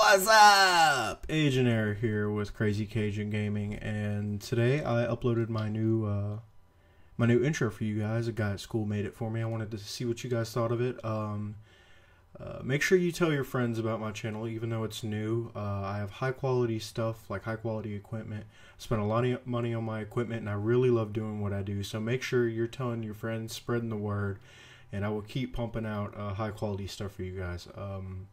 up? Agent Air here with Crazy Cajun Gaming, and today I uploaded my new uh, my new intro for you guys. A guy at school made it for me. I wanted to see what you guys thought of it. Um, uh, make sure you tell your friends about my channel, even though it's new. Uh, I have high quality stuff, like high quality equipment. I spent a lot of money on my equipment, and I really love doing what I do. So make sure you're telling your friends, spreading the word, and I will keep pumping out uh, high quality stuff for you guys. Um,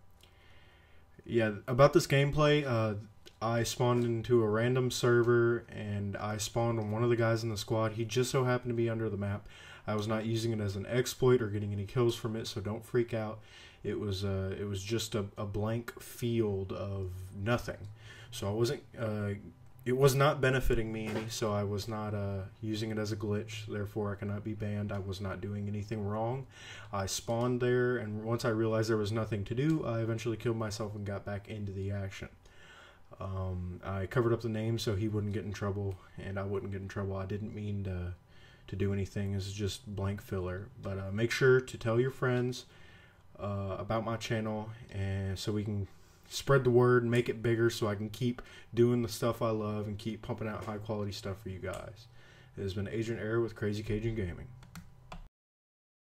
yeah, about this gameplay, uh, I spawned into a random server and I spawned on one of the guys in the squad. He just so happened to be under the map. I was not using it as an exploit or getting any kills from it, so don't freak out. It was uh, it was just a, a blank field of nothing. So I wasn't uh, it was not benefiting me any, so I was not uh, using it as a glitch. Therefore, I cannot be banned. I was not doing anything wrong. I spawned there, and once I realized there was nothing to do, I eventually killed myself and got back into the action. Um, I covered up the name so he wouldn't get in trouble, and I wouldn't get in trouble. I didn't mean to to do anything. It's just blank filler. But uh, make sure to tell your friends uh, about my channel, and so we can spread the word, make it bigger so I can keep doing the stuff I love and keep pumping out high quality stuff for you guys. It has been Agent Air with Crazy Cajun Gaming.